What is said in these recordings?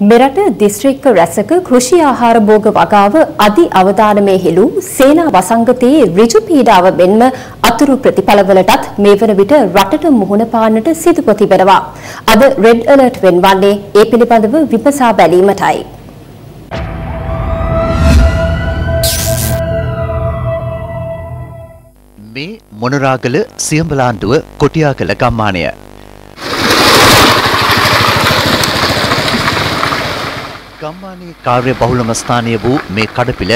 මෙරට දිස්ත්‍රික්ක රැසක කෘෂි ආහාර භෝග වගාව අධි අවධානමේ හෙළු සේනා වසංගතයේ ඍජු පීඩාව මෙන්ම අතුරු ප්‍රතිඵලවලටත් මේ වන විට රටට මුහුණ පාන්නට සිදුව තිබෙනවා. අද රෙඩ් ඇලර්ට් වෙන්වන්නේ ඒ පිළිබඳව විමසා බැලීමටයි. මේ මොනරාගල සියඹලාන්ඩුව කොටියාගල ගම්මානය ගම්මානයේ කාර්ය බහුලම ස්ථානය වූ මේ කඩපිල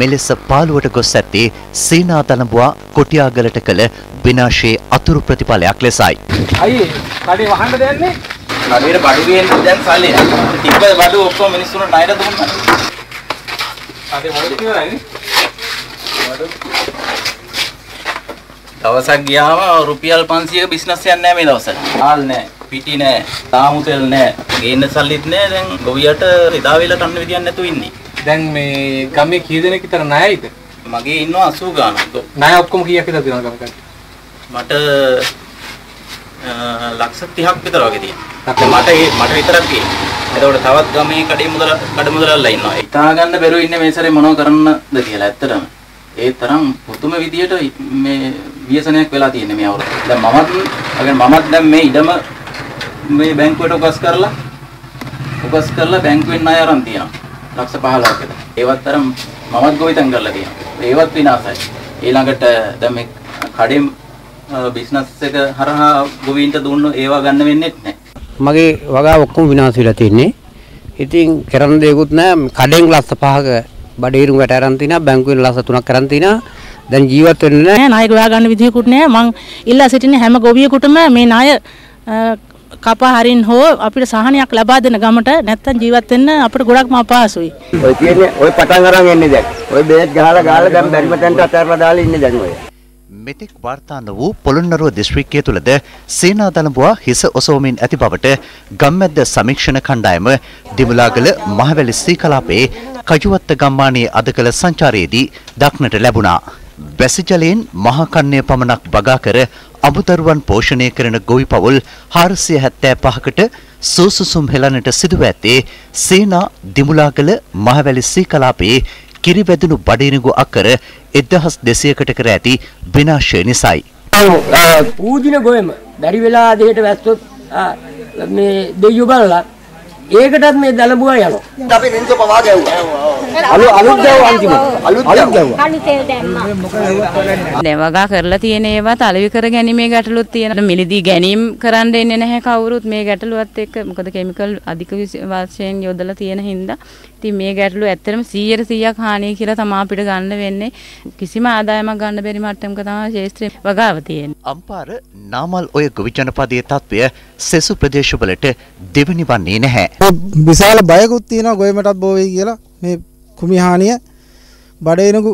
මෙලෙස පාළුවට ගොස් ඇත්තේ සේනා තලඹුවා කොටියාගලට කළ විනාශයේ අතුරු ප්‍රතිඵලයක් ලෙසයි. අයියේ කඩේ වහන්න දෙන්නේ කඩේට බඩු ගේන්න දැන් සල්ලි. තිබ්බ බඩු ඔක්කොම මිනිස්සුන්ට ණයට දුන්නා. කඩේ මොකද ඉවරයිනේ දවසක් ගියාම රුපියල් 500ක බිස්නස් එකක් නැහැ මේ දවස්වල. ආල් නැහැ, පිටි නැහැ, තාමු තෙල් නැහැ, ගේන්න සල්ලිත් නැහැ. දැන් ගොවියට රිදා වෙලා කන්න විදියක් නැතුව ඉන්නේ. දැන් මේ ගමේ කී දෙනෙක් විතර ණයයිද මගේ ඉන්නවා 80 ගානක්. ණය ඔක්කොම කීයක් විතර දෙනවද ගමකට මට අ, ලක්ෂ 30ක් විතර වගේ තියෙනවා. මට මට විතරක් තියෙනවා. එතකොට තවත් ගමේ කඩේ මුදල කඩ මුදලල්ලා ඉන්නවා. හිතා ගන්න බැරුව ඉන්නේ මේ සැරේ මොනව කරන්නද කියලා ඇත්තටම. ඒ තරම් පුදුම විදියට මේ ව්‍යසනයක් වෙලා තියෙන්නේ මේ අවුරුද්ද. දැන් මමත් මමත් දැන් මේ ඉඩම මේ බැංකුවට උකස් කරලා උකස් කරලා බැංකුවෙන් ණය අරන් තියෙනවා. ලක්ෂ 15ක විතර. ඒවත් තරම් මමත් ගොවිතැන් කරලා තියෙනවා. ඒවත් විනාශයි. ඊළඟට දැන් මේ කඩේ බිස්නස් එක හරහා ගොවීන්ට දුන්න ඒවා ගන්න වෙන්නේ නැහැ. මගේ වගා ඔක්කොම විනාශ වෙලා තින්නේ. ඉතින් කරන්න දෙයක්වත් නැහැ. කඩෙන් ලස්ස පහක බඩේරුම් වැට අරන් තිනා බැංකුවෙන් ලස්ස තුනක් අරන් තිනා. දැන් ජීවත් වෙන්න නැහැ. නෑ ණය ගොයා ගන්න විදිහකුත් නෑ මං ඉල්ලා සිටින්නේ හැම ගොවියෙකුටම මේ ණය කපා හරින් හෝ අපිට සහනයක් ලබා දෙන ගමට නැත්තම් ජීවත් වෙන්න අපිට ගොඩක්ම අපහසුයි. ඔය තියෙන්නේ ඔය පටන් අරන් එන්නේ දැන්. ඔය බේත් ගහලා ගහලා දැන් බැරිම තැනට අතහැරලා දාලා ඉන්නේ දැන් ඔය. මෙතෙක් වාර්තාන වූ පොළොන්නරුව දිස්ත්‍රික්කය තුළද සේනා දළඹුවා හිස ඔසවමින් ඇති බවට ගම්මැද්ද සමීක්ෂණ කණ්ඩායම දිමුලාගල මහවැලි සීකලාපයේ කජුවත්ත ගම්මානයේ අද කළ සංචාරයේදී දක්නට ලැබුණා. වැසිජලයෙන් මහකන්නය පමණක් බගා කර අමුතරුවන් පෝෂණය කරන ගොවි පවුල් හාරසිය හැත්තෑ පහකට සූසුසුම් හෙලනට සිදුව ඇත්තේ සේනා දිමුලාගල මහවැලි සීකලාපයේ කිරිවැදුණු බඩිනිගු අක්කර එදහස් දෙසයකට කර ඇති විනාශය නිසයි. පූජින ගොයම බැරි වෙලා දෙයට වැස්සොත් ආ, මේ දෙයියෝ බලලා ඒකටත් මේ දලබුවා යනවා. අපි රින්ස පවා ගැව්වා. අලු අලුත් ගැව්වා අන්තිමට. අලුත් ගැව්වා. දැන් වගා කරලා තියෙන ඒවා තලවි කර ගැනීමේ ගැටලුත් තියෙනවා. මිලදී ගැනීම කරන්න එන්නේ නැහැ කවුරුත් මේ ගැටලුවත් එක්ක. මොකද කිමිකල් අධික වශයෙන් යොදලා තියෙන හින්දා. ඉතින් මේ ගැටලුව ඇත්තටම 100ට 100ක් හානිය කියලා තමයි අපිට ගන්න වෙන්නේ. කිසිම ආදායමක් ගන්න බැරි මට්ටමක තමයි ශේෂ්ත්‍රයේ වගාව තියෙන්නේ. අම්පාර නාමල් ඔය ගොවි ජනපදයේ තත්ත්වය සෙසු ප්‍රදේශවලට දෙවනි වන්නේ නැහැ. විශාල බයකුත් තියෙනවා ගොයමටත් බෝ වෙයි කියලා මේ කුමිහානිය බඩේනකු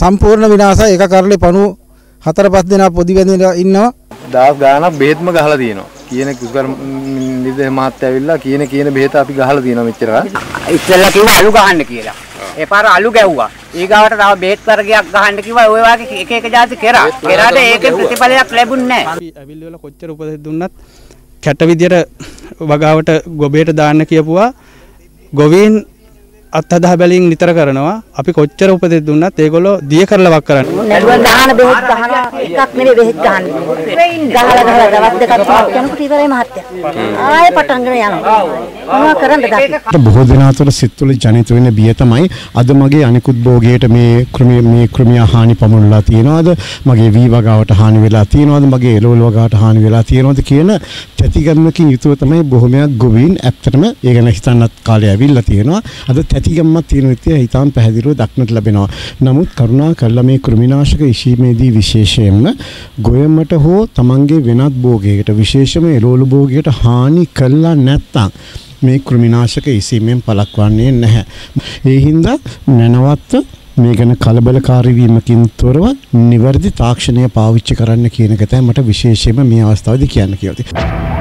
සම්පූර්ණ විනාශයි එක කරලේ පණුව හතර පහ දෙනා පොදි වැදිලා ඉන්නවා දවස් ගාණක් බෙහෙත්ම ගහලා තියෙනවා කියන කුස්කර නිදේ මාත් ඇවිල්ලා කියන කියන බෙහෙත අපි ගහලා තියෙනවා මෙච්චර ඉස්සෙල්ලා කිව්වා අලු ගහන්න කියලා. ඒ පාර අලු ගැව්වා. ඊගාවට තව බේත් වර්ගයක් ගහන්න කිව්වා. ඔය වගේ එක එක જાති කරා. කරාට ඒකේ ප්‍රතිඵලයක් ලැබුණේ නැහැ. ඇවිල්ලි වල කොච්චර උපදෙස් දුන්නත් කැට විදියට වගාවට ගොබේට දාන්න කියපුවා ගොවීන් අත්හදා බැලින් නිතර කරනවා අපි කොච්චර උපදෙස් දුන්නත් ඒගොල්ලෝ දිය කරලා වක් කරන්නේ නඩුව දාන බෙහෙත් ගහනවා එකක් නෙවෙයි බෙහෙත් ගහන්නේ. ගහලා ගහලා දවස් දෙකක් තුනක් යනකොට ඉවරයි මහත්තයා. ආයෙ පටන්ගෙන යනවා. මොනවා කරන්නද අපි? බොහෝ දෙනා තුළ සිත් තුළ ජනිත වෙන බිය තමයි අද මගේ අනිකුත් භෝගයට මේ ක්‍රමයේ මේ ක්‍රමීය හානි පමුණලා තියෙනවද මගේ වී වගාවට හානි වෙලා තියෙනවද මගේ එළවලු වගාවට හානි වෙලා තියෙනවද කියන තැතිගැන්මකින් යුතුව තමයි බොහොමයක් ගොවීන් ඇත්තටම ඒ ගැන හිතන්නත් කාලය ඇවිල්ලා තියෙනවා අද තැතිගැම්මක් තියෙන විදිය හිතාම් පැහැදිලිව දක්නට ලැබෙනවා නමුත් කරුණා කළා මේ කෘමිනාශක ඉශීමේදී විශේෂයෙන්ම ගොයමට හෝ තමන්ගේ වෙනත් භෝගයකට විශේෂම එළවලු භෝගයට හානි කළා නැත්තම් මේ කෘමිනාශක ඉසීමෙන් පලක්වන්නේ නැහැ. ඒ හින්දා නැනවත්ව මේ ගැන කලබලකාරීවීමකින් තොරව නිවැරදි තාක්ෂණය පාවිච්චි කරන්න කියන එක තමයි මට විශේෂයෙන්ම මේ අවස්ථාවේදී කියන්න කියලා තියෙනවා.